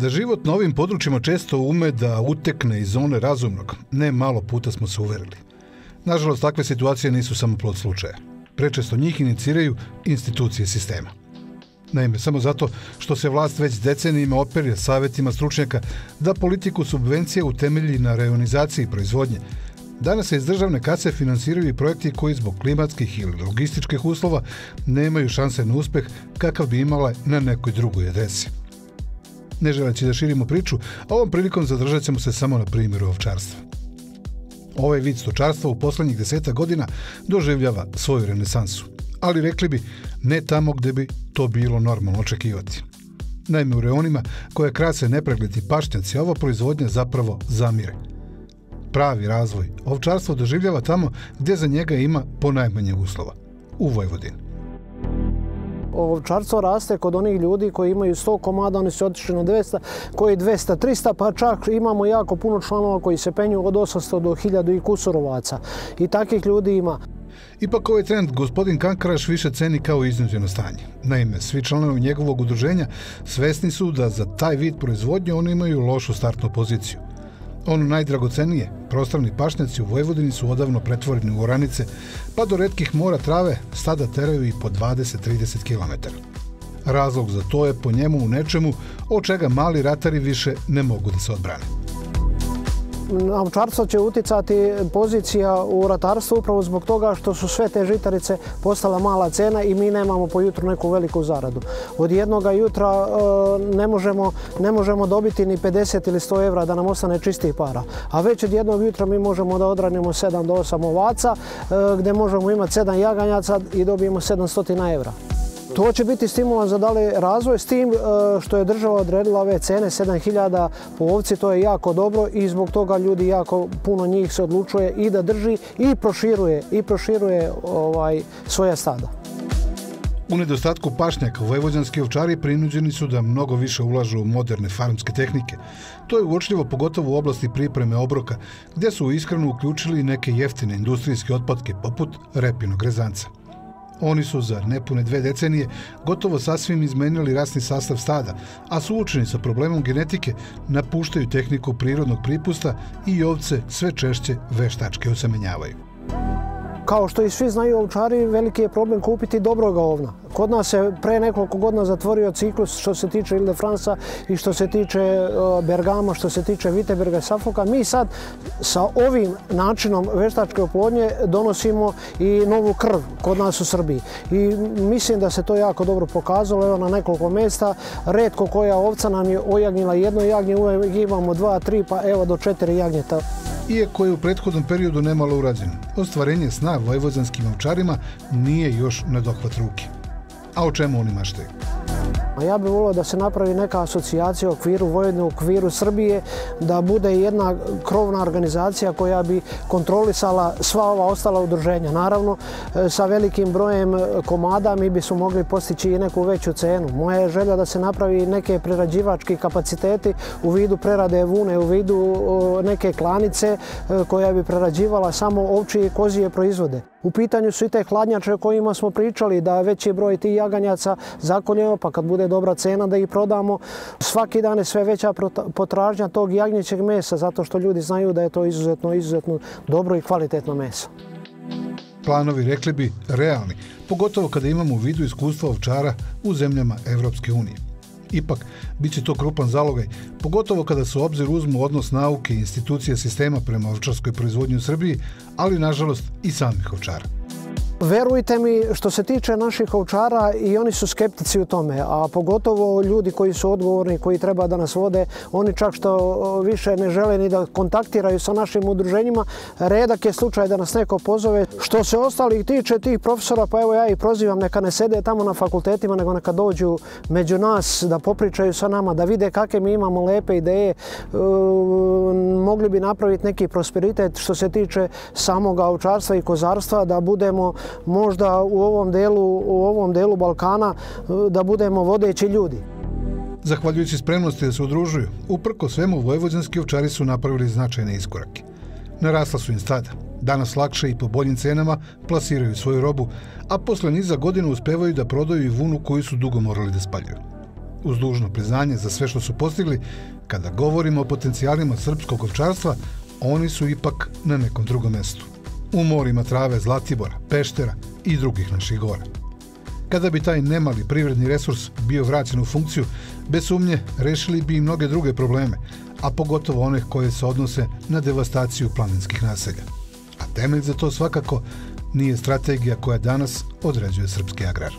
Da život na ovim područjima često ume da utekne iz zone razumnog, ne malo puta smo se uverili. Nažalost, takve situacije nisu samo plod slučaja. Prečesto njih iniciraju institucije sistema. Naime, samo zato što se vlast već decenijima operje savjetima stručnjaka da politiku subvencije utemelji na reonizaciji proizvodnje, Danas se iz državne kase finansiraju i projekti koji zbog klimatskih ili logističkih uslova nemaju šanse na uspeh kakav bi imala na nekoj drugoj adresi. Ne želeći da širimo priču, ovom prilikom zadržat ćemo se samo na primjeru ovčarstva. Ovaj vid stočarstva u poslednjih deseta godina doživljava svoju renesansu, ali rekli bi ne tamo gde bi to bilo normalno očekivati. Naime, u reonima koje krase nepregledi pašnjaci, ova proizvodnja zapravo zamire. Pravi razvoj ovčarstvo doživljava tamo gdje za njega ima ponajmanje uslova, u Vojvodini. Ovčarstvo raste kod onih ljudi koji imaju 100 komada, oni su otišli na 200, koji 200, 300, pa čak imamo jako puno članova koji se penju od 800 do 1000 i kusurovaca. I takvih ljudi ima. Ipak ovaj trend gospodin Kankaraš više ceni kao iznuđeno stanje. Naime, svi članovi njegovog udruženja svesni su da za taj vid proizvodnje oni imaju lošu startnu poziciju. Ono najdragocenije, prostorni pašnjaci u Vojvodini su odavno pretvoreni u oranice, pa do redkih mora trave stada teraju i po 20-30 km. Razlog za to je po njemu u nečemu od čega mali ratari više ne mogu da se odbrane na ovčarstvo će uticati pozicija u ratarstvu upravo zbog toga što su sve te žitarice postala mala cena i mi nemamo po jutru neku veliku zaradu. Od jednog jutra e, ne možemo, ne možemo dobiti ni 50 ili 100 evra da nam ostane čistih para. A već od jednog jutra mi možemo da odranimo 7 do 8 ovaca e, gde možemo imati 7 jaganjaca i dobijemo 700 evra. To će biti stimulans za dalje razvoj s tim e, što je država odredila ove cene 7000 po ovci, to je jako dobro i zbog toga ljudi jako puno njih se odlučuje i da drži i proširuje i proširuje ovaj svoja stada. U nedostatku pašnjaka, vojvođanski ovčari prinuđeni su da mnogo više ulažu u moderne farmske tehnike. To je uočljivo pogotovo u oblasti pripreme obroka, gdje su iskreno uključili neke jeftine industrijske otpadke poput repinog rezanca. Oni su za nepune dve decenije gotovo sasvim izmenili rasni sastav stada, a suočeni sa problemom genetike napuštaju tehniku prirodnog pripusta i ovce sve češće veštačke osamenjavaju. Kao što i svi znaju ovčari, veliki je problem kupiti dobrog ovna. Kod nas se pre nekoliko godina zatvorio ciklus što se tiče Ile Fransa i što se tiče e, Bergama, što se tiče Viteberga i Safoka. Mi sad sa ovim načinom veštačke oplodnje donosimo i novu krv kod nas u Srbiji. I mislim da se to jako dobro pokazalo. Evo na nekoliko mesta, redko koja ovca nam je ojagnila jedno jagnje, uvijek imamo dva, tri, pa evo do četiri jagnjeta iako je u prethodnom periodu nemalo urađeno. Ostvarenje sna vojvozanskim ovčarima nije još na dohvat ruke. A o čemu oni maštaju? Ja bih volio da se napravi neka asocijacija u okviru Vojvodine, u okviru Srbije, da bude jedna krovna organizacija koja bi kontrolisala sva ova ostala udruženja. Naravno, e, sa velikim brojem komada mi bi su mogli postići i neku veću cenu. Moja je želja da se napravi neke prerađivački kapaciteti u vidu prerade vune, u vidu neke klanice e, koja bi prerađivala samo ovčije i kozije proizvode. U pitanju su i te hladnjače o kojima smo pričali, da veći broj tih jaganjaca zakoljemo, pa kad bude dobra cena da ih prodamo. Svaki dan je sve veća potražnja tog jagnjećeg mesa, zato što ljudi znaju da je to izuzetno, izuzetno dobro i kvalitetno meso. Planovi, rekli bi, realni, pogotovo kada imamo u vidu iskustva ovčara u zemljama Evropske unije. Ipak, bit će to krupan zalogaj, pogotovo kada se u obzir uzmu odnos nauke i institucije sistema prema ovčarskoj proizvodnji u Srbiji, ali nažalost i samih ovčara. Verujte mi, što se tiče naših ovčara, i oni su skeptici u tome, a pogotovo ljudi koji su odgovorni, koji treba da nas vode, oni čak što više ne žele ni da kontaktiraju sa našim udruženjima, redak je slučaj da nas neko pozove. Što se ostalih tiče tih profesora, pa evo ja ih prozivam, neka ne sede tamo na fakultetima, nego neka dođu među nas, da popričaju sa nama, da vide kakve mi imamo lepe ideje, e, mogli bi napraviti neki prosperitet što se tiče samog ovčarstva i kozarstva, da budemo možda u ovom delu, u ovom delu Balkana e, da budemo vodeći ljudi. Zahvaljujući spremnosti da se udružuju, uprko svemu vojvođanski ovčari su napravili značajne iskorake. Narasla su im stada. Danas lakše i po boljim cenama plasiraju svoju robu, a posle niza godina uspevaju da prodaju i vunu koju su dugo morali da spaljuju. Uz dužno priznanje za sve što su postigli, kada govorimo o potencijalima srpskog ovčarstva, oni su ipak na nekom drugom mestu. U morima trave Zlatibora, Peštera i drugih naših gora. Kada bi taj nemali privredni resurs bio vraćen u funkciju, bez sumnje rešili bi i mnoge druge probleme, a pogotovo one koje se odnose na devastaciju planinskih naselja. A temelj za to svakako nije strategija koja danas određuje srpski agrar.